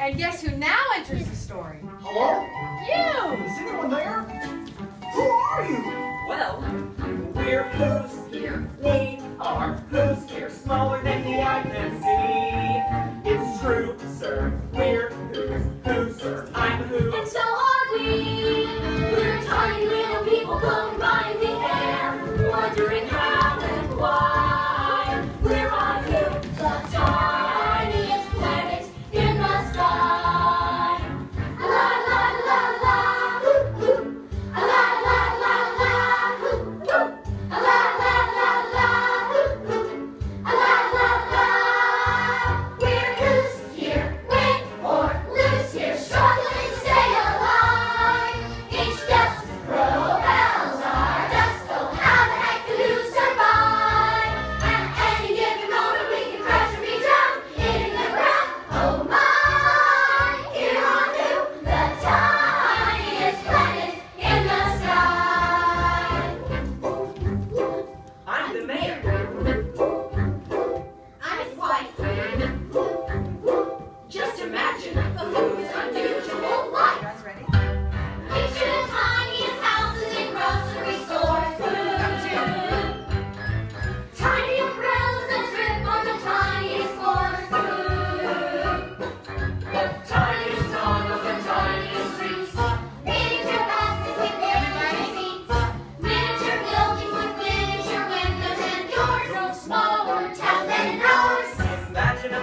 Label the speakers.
Speaker 1: And guess who now enters the story?
Speaker 2: Hello?
Speaker 1: You!
Speaker 2: Is anyone there? Who are you?
Speaker 3: Well, we're who's here. We are